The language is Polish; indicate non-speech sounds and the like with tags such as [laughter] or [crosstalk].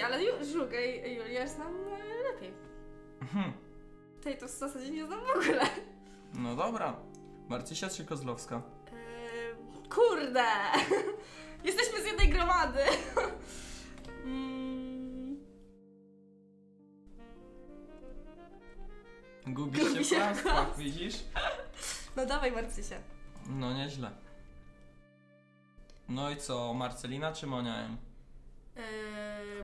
Mati, ale Żugę i Julię znam e, lepiej. Mhm. Tej to w zasadzie nie znam w ogóle. No dobra. Marcysia czy Kozlowska? Eee, kurde! [laughs] Jesteśmy z jednej gromady. [laughs] Mm. Gubisz Gubi się się w kłamstwach, widzisz? [laughs] no dawaj Marcysia. No nieźle. No i co, Marcelina czy Monia M? E,